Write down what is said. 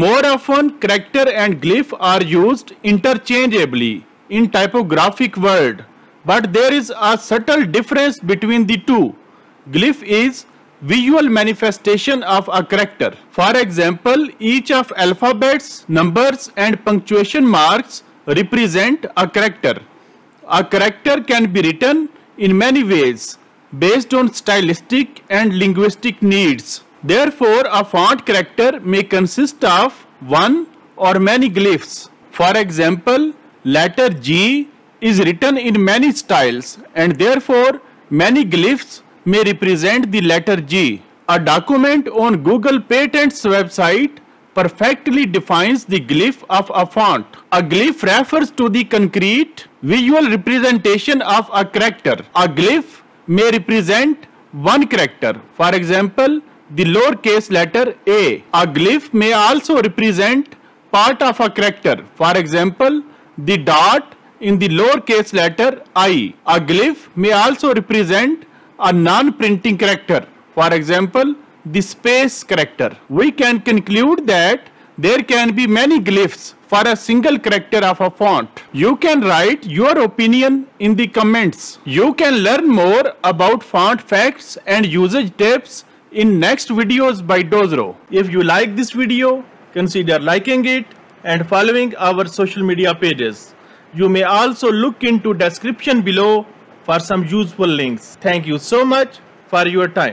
More often, character and glyph are used interchangeably in typographic world, but there is a subtle difference between the two. Glyph is visual manifestation of a character. For example, each of alphabets, numbers and punctuation marks represent a character. A character can be written in many ways based on stylistic and linguistic needs. Therefore, a font character may consist of one or many glyphs. For example, letter G is written in many styles and therefore many glyphs may represent the letter G. A document on Google Patents website perfectly defines the glyph of a font. A glyph refers to the concrete visual representation of a character. A glyph may represent one character. For example, the lowercase letter a. A glyph may also represent part of a character. For example, the dot in the lowercase letter i. A glyph may also represent a non-printing character. For example, the space character. We can conclude that there can be many glyphs for a single character of a font. You can write your opinion in the comments. You can learn more about font facts and usage tips in next videos by Dozro. If you like this video, consider liking it and following our social media pages. You may also look into description below for some useful links. Thank you so much for your time.